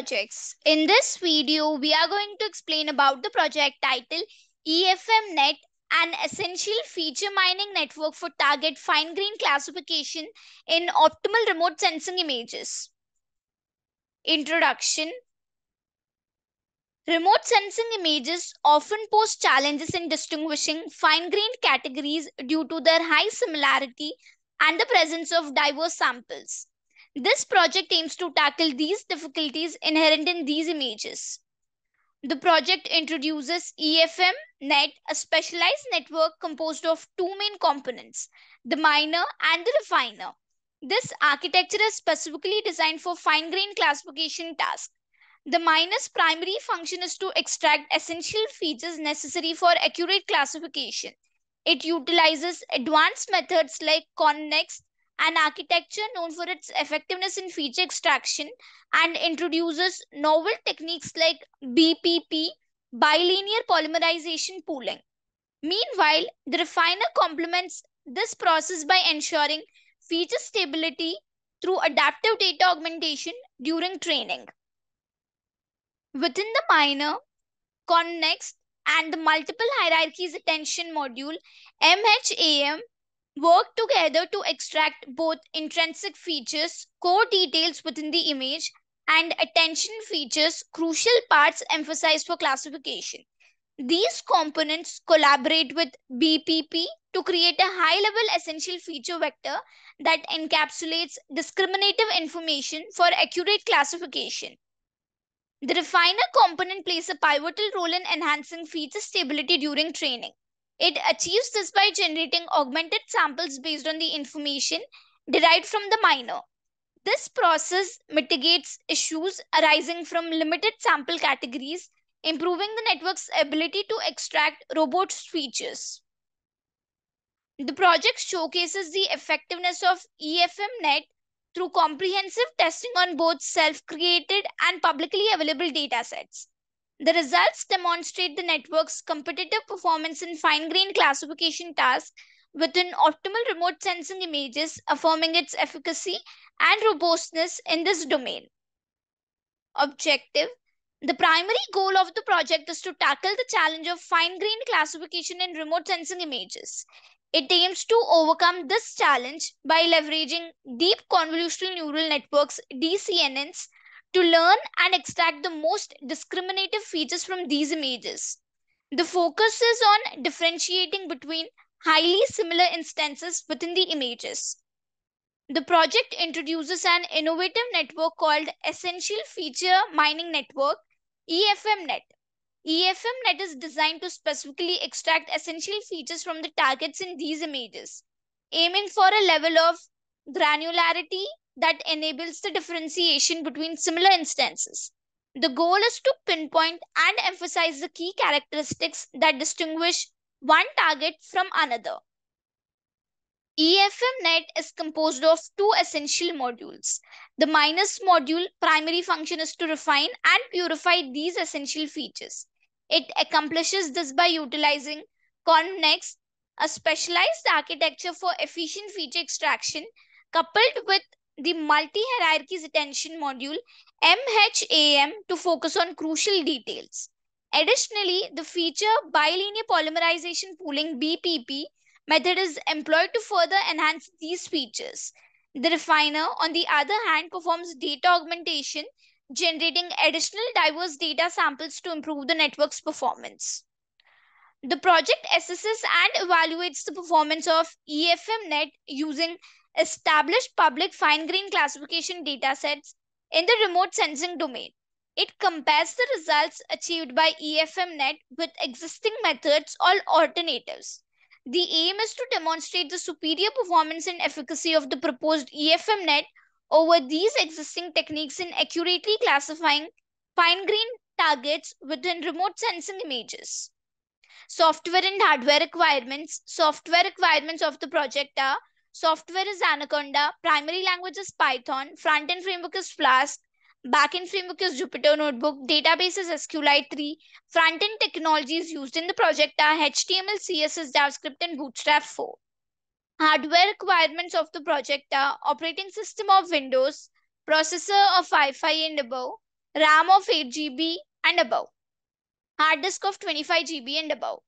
projects. In this video, we are going to explain about the project title EFMNet, an essential feature mining network for target fine-grained classification in optical remote sensing images. Introduction Remote sensing images often pose challenges in distinguishing fine-grained categories due to their high similarity and the presence of diverse samples. This project aims to tackle these difficulties inherent in these images. The project introduces EFM Net, a specialized network composed of two main components, the miner and the refiner. This architecture is specifically designed for fine-grained classification tasks. The miner's primary function is to extract essential features necessary for accurate classification. It utilizes advanced methods like ConvNeXt an architecture known for its effectiveness in feature extraction and introduces novel techniques like BPP, bilinear polymerization pooling. Meanwhile, the refiner complements this process by ensuring feature stability through adaptive data augmentation during training. Within the miner, ConvNeXt, and the multiple hierarchies attention module, MHAM work together to extract both intrinsic features, core details within the image, and attention features, crucial parts emphasized for classification. These components collaborate with BPP to create a high-level essential feature vector that encapsulates discriminative information for accurate classification. The refiner component plays a pivotal role in enhancing feature stability during training. It achieves this by generating augmented samples based on the information derived from the miner. This process mitigates issues arising from limited sample categories, improving the network's ability to extract robust features. The project showcases the effectiveness of EFMNet through comprehensive testing on both self-created and publicly available datasets. The results demonstrate the network's competitive performance in fine-grained classification tasks within optical remote sensing images, affirming its efficacy and robustness in this domain. Objective The primary goal of the project is to tackle the challenge of fine-grained classification in remote sensing images. It aims to overcome this challenge by leveraging deep convolutional neural networks, DCNNs, to learn and extract the most discriminative features from these images. The focus is on differentiating between highly similar instances within the images. The project introduces an innovative network called Essential Feature Mining Network, EFMNet. EFMNet is designed to specifically extract essential features from the targets in these images, aiming for a level of granularity that enables the differentiation between similar instances. The goal is to pinpoint and emphasize the key characteristics that distinguish one target from another. EFMNet is composed of two essential modules. The miner's module primary function is to refine and purify these essential features. It accomplishes this by utilizing ConvNeXt, a specialized architecture for efficient feature extraction, coupled with the multi-hierarchies attention module MHAM to focus on crucial details. Additionally, the feature bilinear polymerization pooling BPP method is employed to further enhance these features. The refiner, on the other hand, performs data augmentation, generating additional diverse data samples to improve the network's performance. The project assesses and evaluates the performance of EFMNet using established public fine-grained classification datasets in the remote sensing domain. It compares the results achieved by EFMNet with existing methods or alternatives. The aim is to demonstrate the superior performance and efficacy of the proposed EFMNet over these existing techniques in accurately classifying fine-grained targets within remote sensing images. Software and hardware requirements. Software requirements of the project are Software is Anaconda, primary language is Python, front-end framework is Flask, backend framework is Jupyter Notebook, database is SQLite 3, front-end technologies used in the project are HTML, CSS, JavaScript, and Bootstrap 4. Hardware requirements of the project are operating system of Windows, processor of i5 and above, RAM of 8 GB and above, hard disk of 25 GB and above.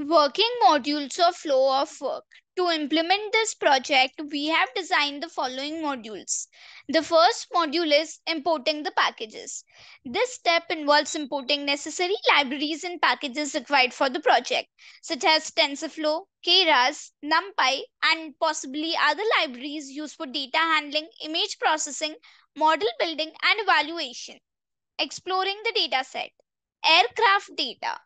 Working modules or flow of work. To implement this project, we have designed the following modules. The first module is importing the packages. This step involves importing necessary libraries and packages required for the project, such as TensorFlow, Keras, NumPy, and possibly other libraries used for data handling, image processing, model building, and evaluation. Exploring the dataset. Aircraft data.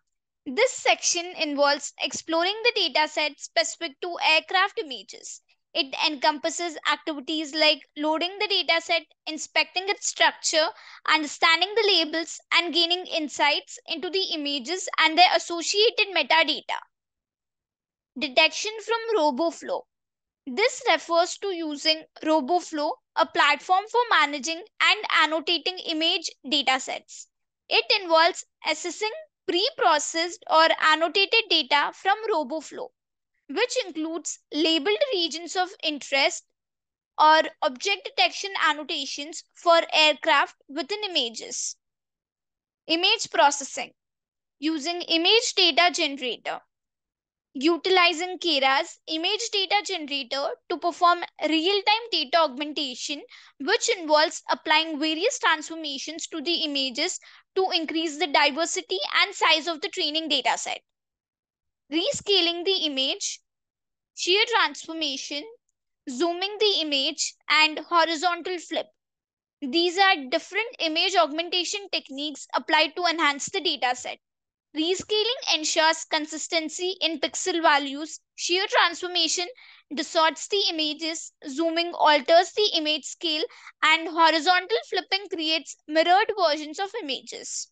This section involves exploring the dataset specific to aircraft images. It encompasses activities like loading the dataset, inspecting its structure, understanding the labels, and gaining insights into the images and their associated metadata. Detection from RoboFlow. This refers to using RoboFlow, a platform for managing and annotating image datasets. It involves assessing pre-processed or annotated data from RoboFlow, which includes labeled regions of interest or object detection annotations for aircraft within images. Image processing using image data generator. Utilizing Keras image data generator to perform real-time data augmentation, which involves applying various transformations to the images to increase the diversity and size of the training dataset. Rescaling the image, shear transformation, zooming the image, and horizontal flip. These are different image augmentation techniques applied to enhance the dataset. Rescaling ensures consistency in pixel values. Shear transformation distorts the images. Zooming alters the image scale. And horizontal flipping creates mirrored versions of images.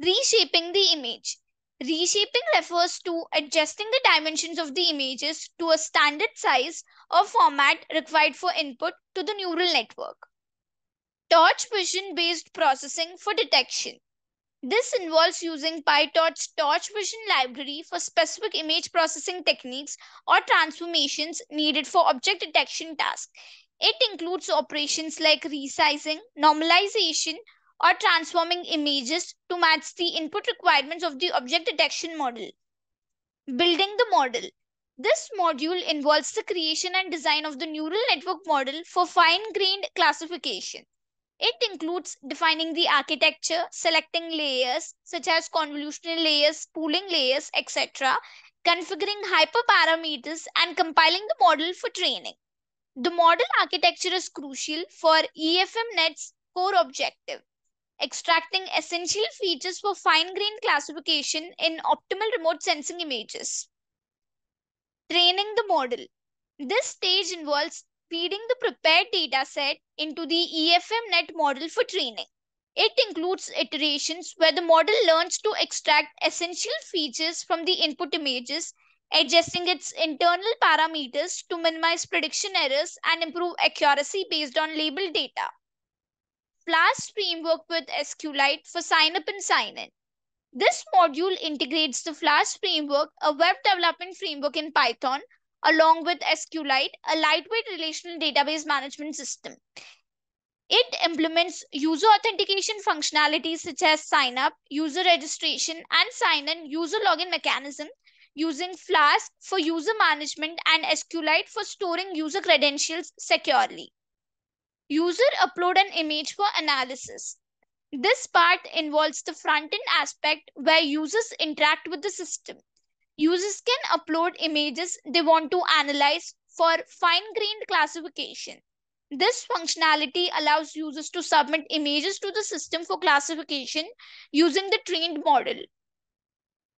Reshaping the image. Reshaping refers to adjusting the dimensions of the images to a standard size or format required for input to the neural network. Torch vision based processing for detection. This involves using PyTorch Torch Vision library for specific image processing techniques or transformations needed for object detection tasks. It includes operations like resizing, normalization, or transforming images to match the input requirements of the object detection model. Building the model. This module involves the creation and design of the neural network model for fine-grained classification. It includes defining the architecture, selecting layers such as convolutional layers, pooling layers, etc., configuring hyperparameters, and compiling the model for training. The model architecture is crucial for EFMNet's core objective, extracting essential features for fine-grained classification in optical remote sensing images. Training the model. This stage involves feeding the prepared dataset into the EFMNet model for training. It includes iterations where the model learns to extract essential features from the input images, adjusting its internal parameters to minimize prediction errors and improve accuracy based on labeled data. Flask framework with SQLite for sign-up and sign-in. This module integrates the Flask framework, a web development framework in Python, along with SQLite, a lightweight relational database management system. It implements user authentication functionalities such as sign up, user registration, and sign in user login mechanism using Flask for user management and SQLite for storing user credentials securely. User upload an image for analysis. This part involves the front-end aspect where users interact with the system. Users can upload images they want to analyze for fine-grained classification. This functionality allows users to submit images to the system for classification using the trained model.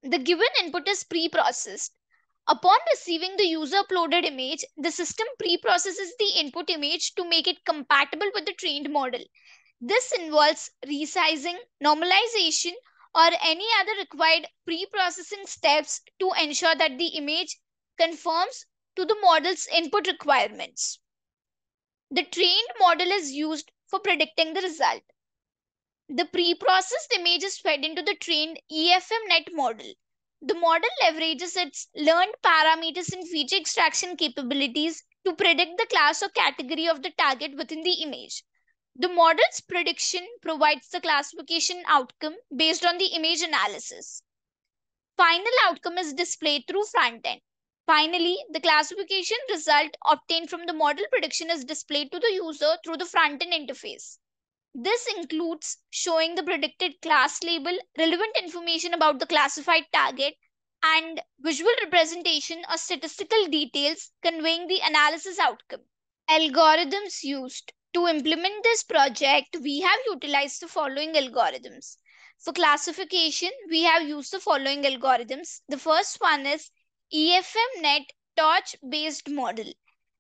The given input is pre-processed. Upon receiving the user uploaded image, the system pre-processes the input image to make it compatible with the trained model. This involves resizing, normalization, or any other required pre-processing steps to ensure that the image conforms to the model's input requirements. The trained model is used for predicting the result. The pre-processed image is fed into the trained EFMNet model. The model leverages its learned parameters and feature extraction capabilities to predict the class or category of the target within the image. The model's prediction provides the classification outcome based on the image analysis. Final outcome is displayed through front end. Finally, the classification result obtained from the model prediction is displayed to the user through the front end interface. This includes showing the predicted class label, relevant information about the classified target, and visual representation or statistical details conveying the analysis outcome. Algorithms used. To implement this project, we have utilized the following algorithms. For classification, we have used the following algorithms. The first one is EFM-Net torch-based model.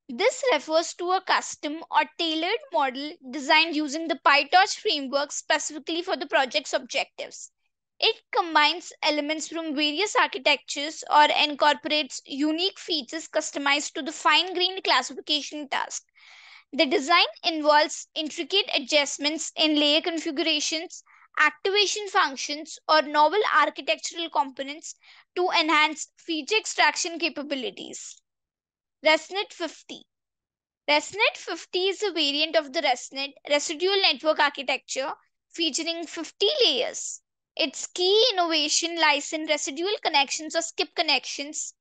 This refers to a custom or tailored model designed using the PyTorch framework specifically for the project's objectives. It combines elements from various architectures or incorporates unique features customized to the fine-grained classification task. The design involves intricate adjustments in layer configurations, activation functions, or novel architectural components to enhance feature extraction capabilities. ResNet 50. ResNet 50 is a variant of the ResNet residual network architecture featuring 50 layers. Its key innovation lies in residual connections or skip connections.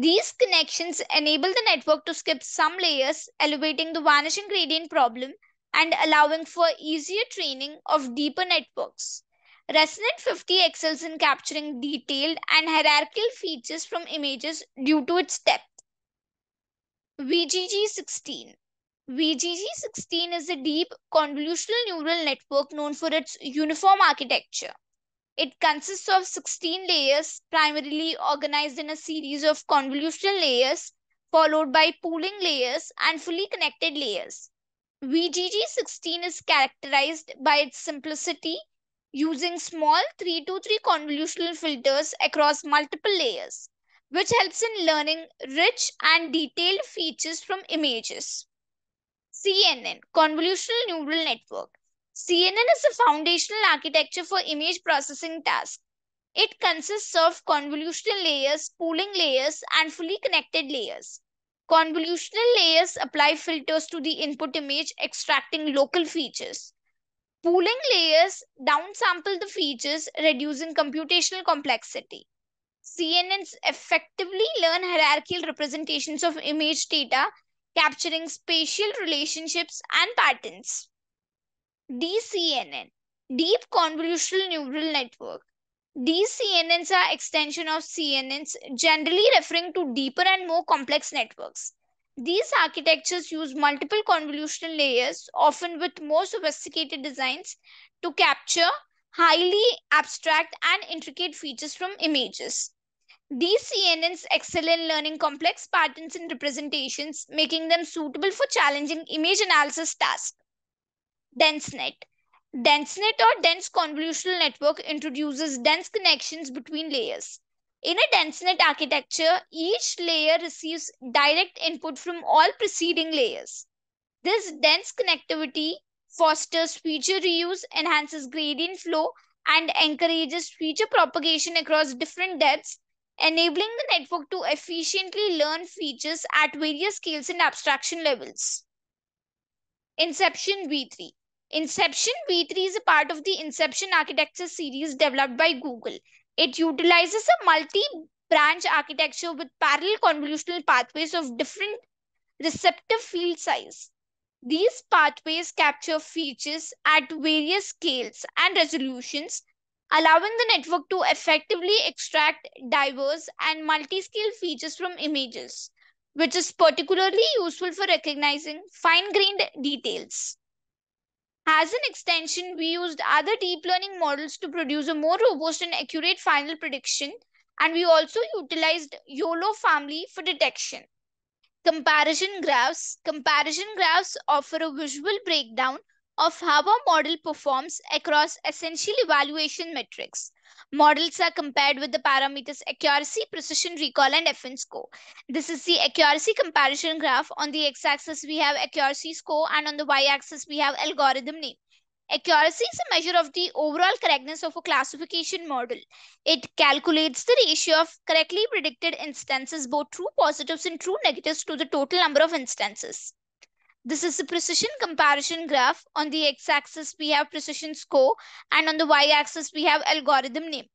These connections enable the network to skip some layers, elevating the vanishing gradient problem and allowing for easier training of deeper networks. ResNet 50 excels in capturing detailed and hierarchical features from images due to its depth. VGG16 VGG16 is a deep convolutional neural network known for its uniform architecture. It consists of 16 layers, primarily organized in a series of convolutional layers, followed by pooling layers and fully connected layers. VGG16 is characterized by its simplicity, using small 3 to 3 convolutional filters across multiple layers which helps in learning rich and detailed features from images. CNN, Convolutional Neural Network. CNN is a foundational architecture for image processing tasks. It consists of convolutional layers, pooling layers, and fully connected layers. Convolutional layers apply filters to the input image, extracting local features. Pooling layers downsample the features, reducing computational complexity. CNNs effectively learn hierarchical representations of image data, capturing spatial relationships and patterns. DCNN, Deep Convolutional Neural Network. DCNNs are extension of CNNs, generally referring to deeper and more complex networks. These architectures use multiple convolutional layers, often with more sophisticated designs, to capture highly abstract and intricate features from images. These CNNs excel in learning complex patterns and representations, making them suitable for challenging image analysis tasks. DenseNet. DenseNet or dense convolutional network introduces dense connections between layers. In a DenseNet architecture, each layer receives direct input from all preceding layers. This dense connectivity fosters feature reuse, enhances gradient flow, and encourages feature propagation across different depths enabling the network to efficiently learn features at various scales and abstraction levels. Inception V3 Inception V3 is a part of the Inception architecture series developed by Google. It utilizes a multi-branch architecture with parallel convolutional pathways of different receptive field size. These pathways capture features at various scales and resolutions allowing the network to effectively extract diverse and multi-scale features from images, which is particularly useful for recognizing fine-grained details. As an extension, we used other deep learning models to produce a more robust and accurate final prediction, and we also utilized YOLO family for detection. Comparison graphs. Comparison graphs offer a visual breakdown of how a model performs across essential evaluation metrics. Models are compared with the parameters accuracy, precision, recall, and F1 score. This is the accuracy comparison graph. On the x-axis, we have accuracy score, and on the y-axis, we have algorithm name. Accuracy is a measure of the overall correctness of a classification model. It calculates the ratio of correctly predicted instances, both true positives and true negatives, to the total number of instances. This is the precision comparison graph. On the x-axis, we have precision score and on the y-axis, we have algorithm name.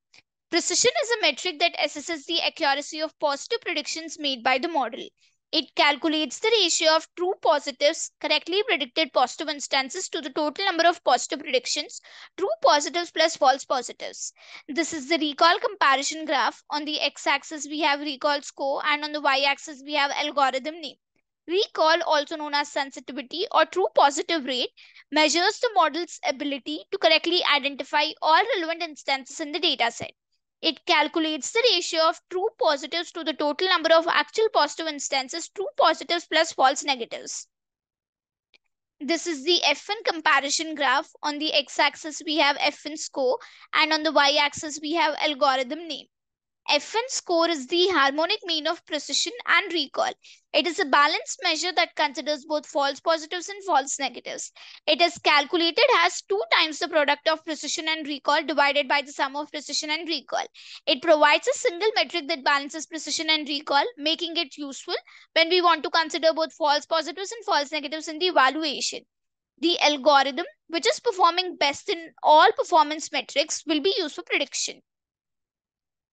Precision is a metric that assesses the accuracy of positive predictions made by the model. It calculates the ratio of true positives, correctly predicted positive instances to the total number of positive predictions, true positives plus false positives. This is the recall comparison graph. On the x-axis, we have recall score and on the y-axis, we have algorithm name. Recall, also known as sensitivity or true positive rate, measures the model's ability to correctly identify all relevant instances in the dataset. It calculates the ratio of true positives to the total number of actual positive instances, true positives plus false negatives. This is the F1 comparison graph. On the x-axis, we have F1 score and on the y-axis, we have algorithm name. F1 score is the harmonic mean of precision and recall. It is a balanced measure that considers both false positives and false negatives. It is calculated as two times the product of precision and recall divided by the sum of precision and recall. It provides a single metric that balances precision and recall, making it useful when we want to consider both false positives and false negatives in the evaluation. The algorithm, which is performing best in all performance metrics, will be used for prediction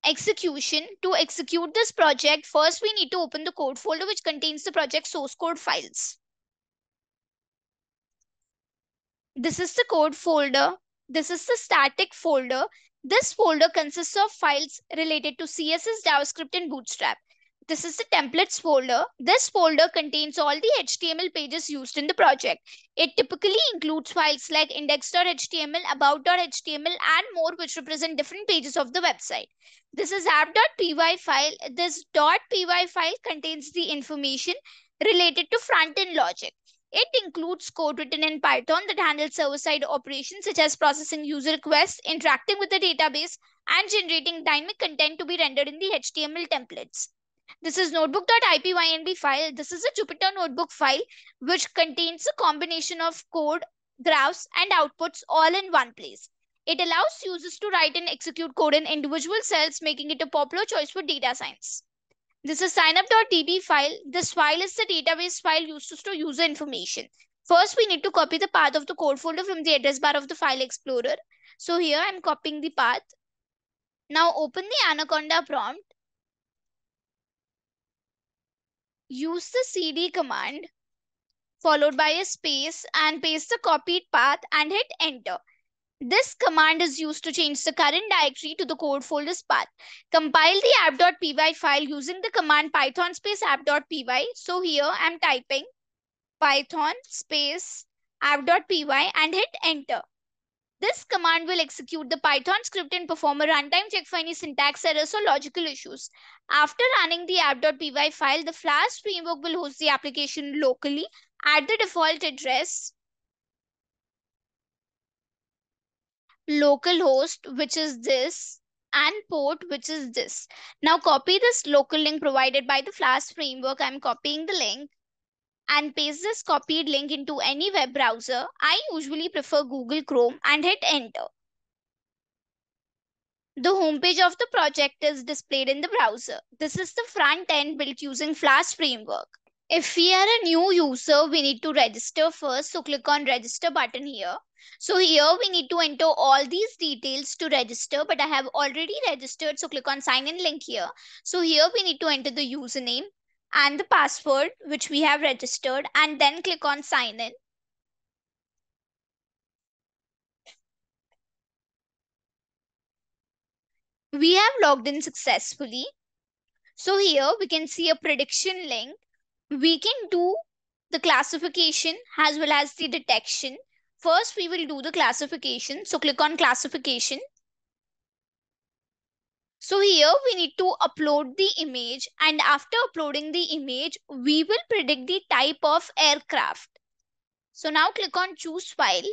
execution. To execute this project, first we need to open the code folder which contains the project source code files. This is the code folder. This is the static folder. This folder consists of files related to CSS, JavaScript, and Bootstrap. This is the templates folder. This folder contains all the HTML pages used in the project. It typically includes files like index.html, about.html, and more which represent different pages of the website. This is app.py file. This .py file contains the information related to front-end logic. It includes code written in Python that handles server-side operations such as processing user requests, interacting with the database, and generating dynamic content to be rendered in the HTML templates. This is notebook.ipynb file. This is a Jupyter notebook file which contains a combination of code, graphs, and outputs all in one place. It allows users to write and execute code in individual cells, making it a popular choice for data science. This is signup.db file. This file is the database file used to store user information. First, we need to copy the path of the code folder from the address bar of the file explorer. So here I'm copying the path. Now open the Anaconda prompt use the cd command followed by a space and paste the copied path and hit enter. This command is used to change the current directory to the code folder's path. Compile the app.py file using the command python space app.py. So here I'm typing python space app.py and hit enter. This command will execute the Python script and perform a runtime check for any syntax errors or logical issues. After running the app.py file, the Flask framework will host the application locally at the default address localhost, which is this, and port, which is this. Now copy this local link provided by the Flask framework. I'm copying the link and paste this copied link into any web browser. I usually prefer Google Chrome and hit enter. The homepage of the project is displayed in the browser. This is the front end built using Flask framework. If we are a new user, we need to register first. So click on register button here. So here we need to enter all these details to register, but I have already registered. So click on sign in link here. So here we need to enter the username, and the password which we have registered and then click on sign in. We have logged in successfully. So here we can see a prediction link. We can do the classification as well as the detection. First, we will do the classification. So click on classification. So here we need to upload the image and after uploading the image, we will predict the type of aircraft. So now click on choose file.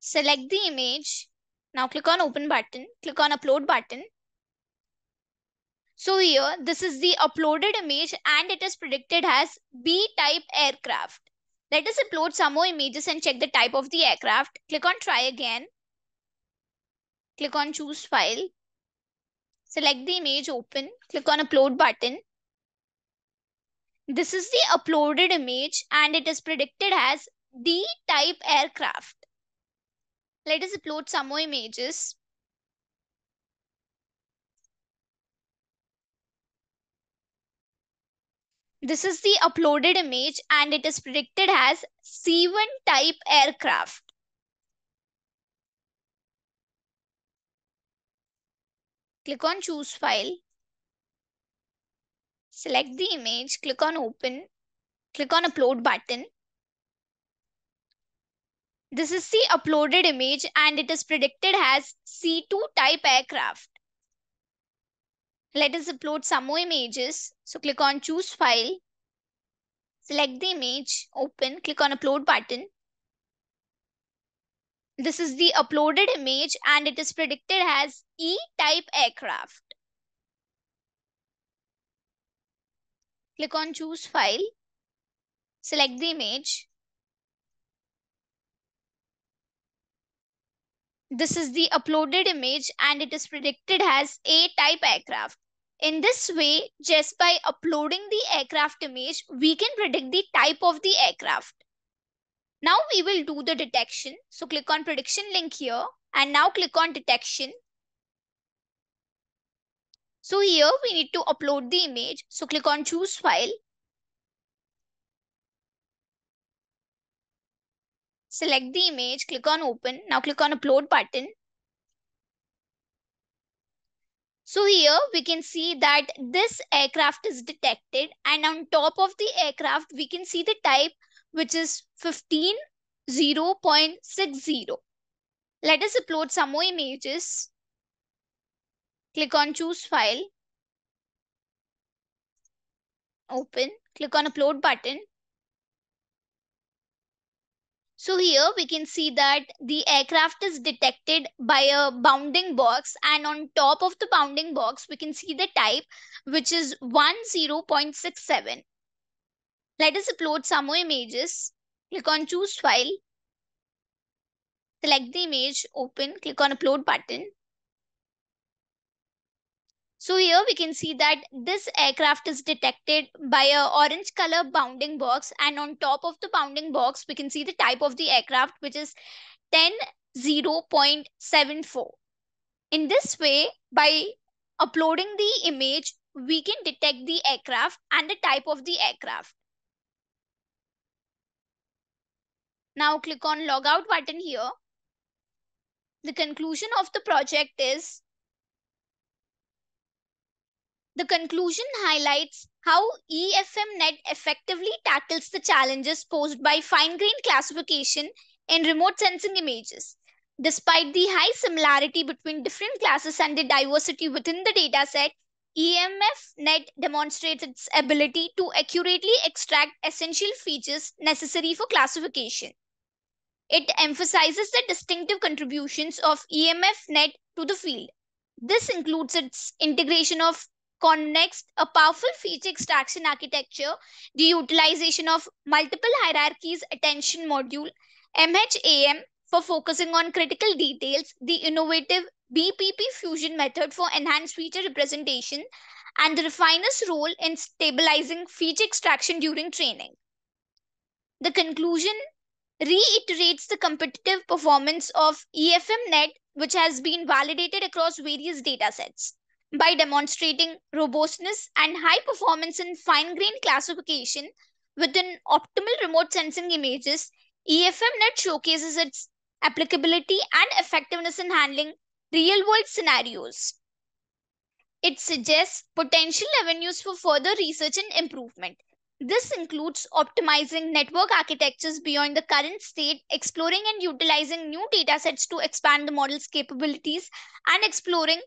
Select the image. Now click on open button, click on upload button. So here, this is the uploaded image and it is predicted as B-type aircraft. Let us upload some more images and check the type of the aircraft. Click on try again. Click on choose file. Select the image, open, click on upload button. This is the uploaded image and it is predicted as D-type aircraft. Let us upload some more images. This is the uploaded image and it is predicted as C1 type aircraft. Click on choose file. Select the image, click on open, click on upload button. This is the uploaded image and it is predicted as C2 type aircraft. Let us upload some more images. So click on choose file. Select the image, open, click on upload button. This is the uploaded image and it is predicted as E-type aircraft. Click on choose file. Select the image. This is the uploaded image and it is predicted as A-type aircraft. In this way, just by uploading the aircraft image, we can predict the type of the aircraft. Now we will do the detection. So click on prediction link here and now click on detection. So here we need to upload the image. So click on choose file. Select the image, click on open. Now click on upload button. So here we can see that this aircraft is detected and on top of the aircraft we can see the type which is 15.0.60. Let us upload some more images. Click on choose file. Open. Click on upload button. So here we can see that the aircraft is detected by a bounding box and on top of the bounding box we can see the type which is 10.67. Let us upload some more images. Click on choose file. Select the image, open, click on upload button. So here we can see that this aircraft is detected by a orange color bounding box and on top of the bounding box we can see the type of the aircraft which is 10.0.74. In this way by uploading the image we can detect the aircraft and the type of the aircraft. Now click on logout button here. The conclusion of the project is the conclusion highlights how EFMNet effectively tackles the challenges posed by fine-grained classification in remote sensing images. Despite the high similarity between different classes and the diversity within the dataset, EMFNet demonstrates its ability to accurately extract essential features necessary for classification. It emphasizes the distinctive contributions of EMFNet to the field. This includes its integration of ConvNeXt, a powerful feature extraction architecture, the utilization of multiple hierarchies attention module, MHAM for focusing on critical details, the innovative BPP fusion method for enhanced feature representation, and the refiner's role in stabilizing feature extraction during training. The conclusion reiterates the competitive performance of EFMNet, which has been validated across various datasets by demonstrating robustness and high performance in fine-grained classification within optical remote sensing images, EFMNet showcases its applicability and effectiveness in handling real-world scenarios. It suggests potential avenues for further research and improvement. This includes optimizing network architectures beyond the current state, exploring and utilizing new datasets to expand the model's capabilities, and exploring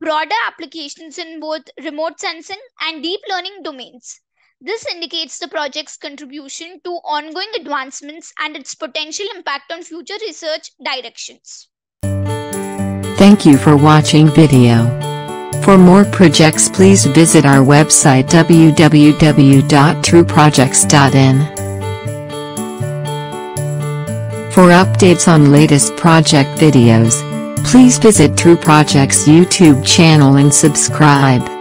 broader applications in both remote sensing and deep learning domains. This indicates the project's contribution to ongoing advancements and its potential impact on future research directions. Thank you for watching video. For more projects please visit our website www.truprojects.in. For updates on latest project videos, Please visit TRU Projects YouTube channel and subscribe.